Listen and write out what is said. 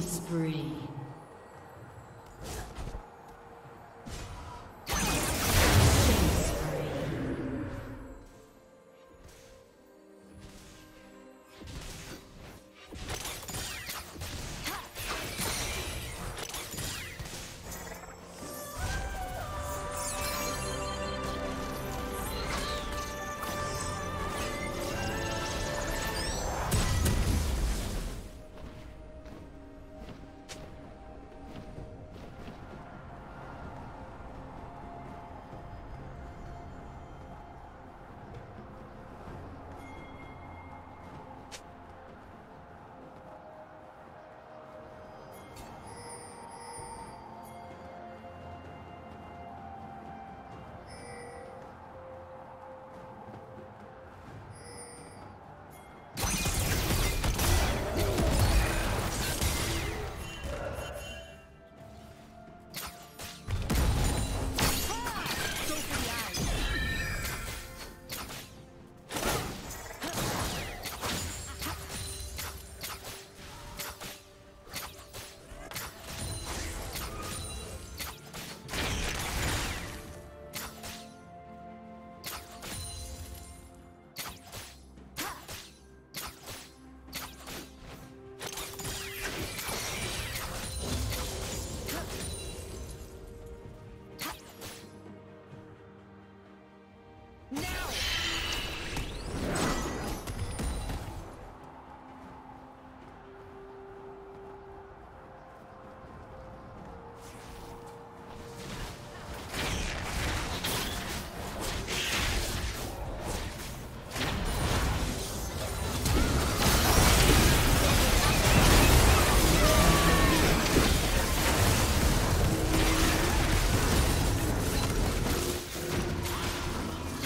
Spree.